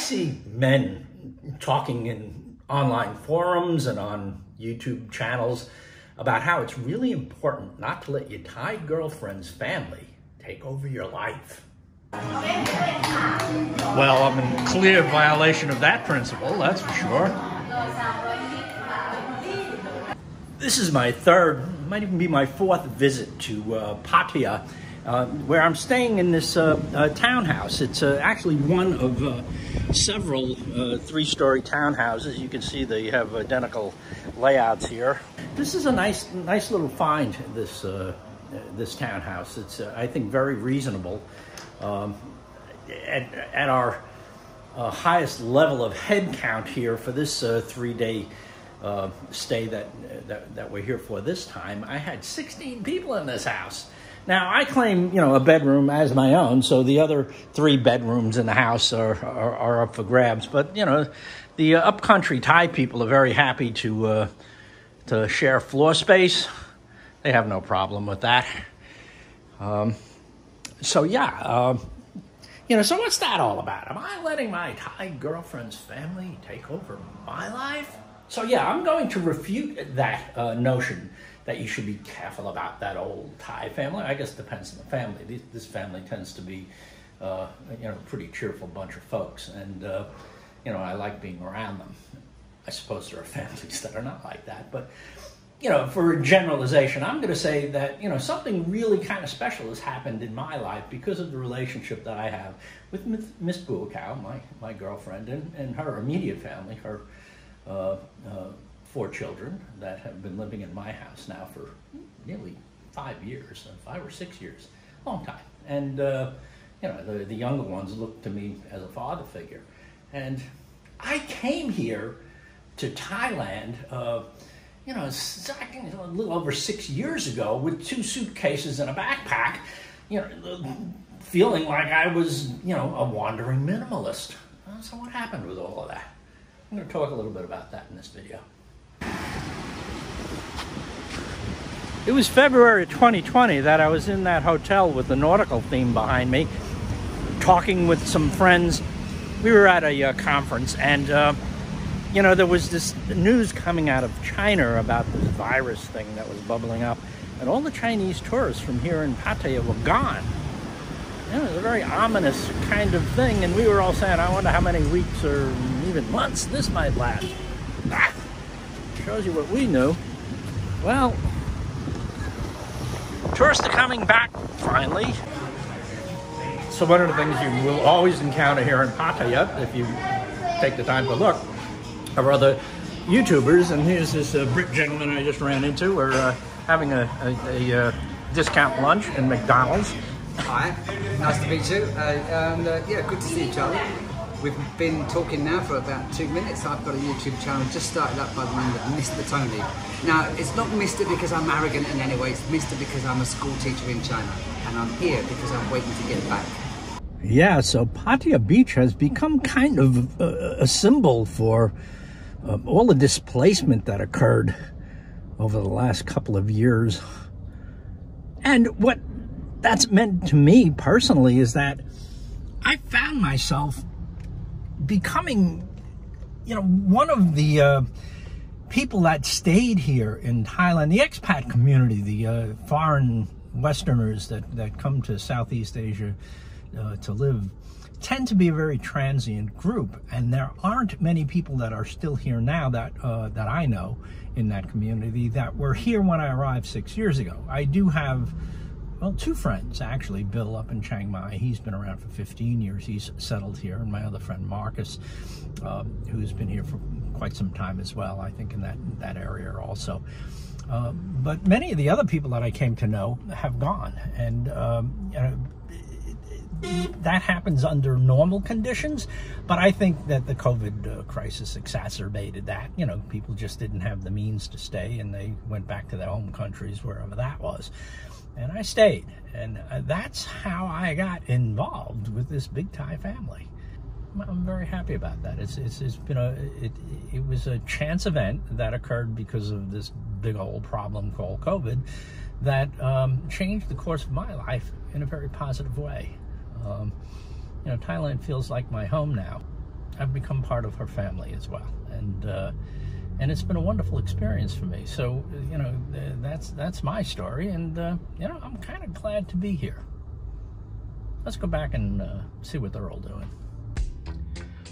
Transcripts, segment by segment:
See men talking in online forums and on YouTube channels about how it's really important not to let your Thai girlfriend's family take over your life. Well, I'm in clear violation of that principle, that's for sure. This is my third, might even be my fourth visit to uh, Pattaya, uh, where I'm staying in this uh, uh townhouse. It's actually one of several three-story townhouses. You can see they have identical layouts here. This is a nice, nice little find. This this townhouse. It's I think very reasonable. Um, at, at our uh, highest level of head count here for this uh, three-day uh, stay that, that, that we're here for this time, I had 16 people in this house. Now I claim, you know, a bedroom as my own, so the other three bedrooms in the house are are, are up for grabs. But you know, the uh, upcountry Thai people are very happy to uh, to share floor space. They have no problem with that. Um, so yeah, uh, you know, so what's that all about? Am I letting my Thai girlfriend's family take over my life? So yeah, I'm going to refute that uh, notion that you should be careful about that old Thai family. I guess it depends on the family. This family tends to be, uh, you know, a pretty cheerful bunch of folks, and uh, you know, I like being around them. I suppose there are families that are not like that, but you know, for a generalization, I'm going to say that, you know, something really kind of special has happened in my life because of the relationship that I have with Miss Bua Khao, my, my girlfriend, and, and her immediate family, her uh, uh, four children that have been living in my house now for nearly five years, five or six years, long time. And, uh, you know, the, the younger ones look to me as a father figure. And I came here to Thailand uh, you know, a little over six years ago with two suitcases and a backpack, you know, feeling like I was, you know, a wandering minimalist. So what happened with all of that? I'm going to talk a little bit about that in this video. It was February 2020 that I was in that hotel with the nautical theme behind me, talking with some friends. We were at a uh, conference and uh, you know, there was this news coming out of China about this virus thing that was bubbling up, and all the Chinese tourists from here in Pattaya were gone. It was a very ominous kind of thing, and we were all saying, I wonder how many weeks or even months this might last. Ah, shows you what we knew. Well, tourists are coming back finally. So one of the things you will always encounter here in Pattaya, if you take the time to look, are other YouTubers, and here's this uh, Brit gentleman I just ran into. We're uh, having a, a, a uh, discount lunch in McDonald's. Hi, nice to meet you. Uh, and uh, yeah, good to see you, Charlie. We've been talking now for about two minutes. I've got a YouTube channel just started up by the name of Mr. Tony. Now, it's not Mr. because I'm arrogant in any way, it's Mr. because I'm a school teacher in China. And I'm here because I'm waiting to get back. Yeah, so Pattaya Beach has become kind of a, symbol for um, all the displacement that occurred over the last couple of years. And what that's meant to me personally is that I found myself becoming, you know, one of the uh, people that stayed here in Thailand, the expat community, the uh, foreign Westerners that, that come to Southeast Asia uh, to live tend to be a very transient group, and there aren't many people that are still here now that uh, that I know in that community that were here when I arrived six years ago. I do have, well, two friends actually. Bill up in Chiang Mai, he's been around for 15 years. He's settled here, and my other friend Marcus, uh, who's been here for quite some time as well. I think in that that area also. Uh, but many of the other people that I came to know have gone, and um, that happens under normal conditions, but I think that the COVID uh, crisis exacerbated that. You know, people just didn't have the means to stay and they went back to their home countries, wherever that was. And I stayed. And uh, that's how I got involved with this big Thai family. I'm very happy about that. It's, it's, it's been a, it, it was a chance event that occurred because of this big old problem called COVID that um, changed the course of my life in a very positive way. Um, you know, Thailand feels like my home now. I've become part of her family as well, and uh, and it's been a wonderful experience for me. So you know, that's that's my story, and uh, you know, I'm kind of glad to be here. Let's go back and uh, see what they're all doing.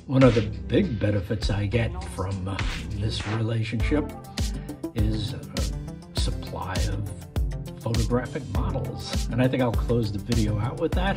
One of the big benefits I get from uh, this relationship is a supply of photographic models. And I think I'll close the video out with that.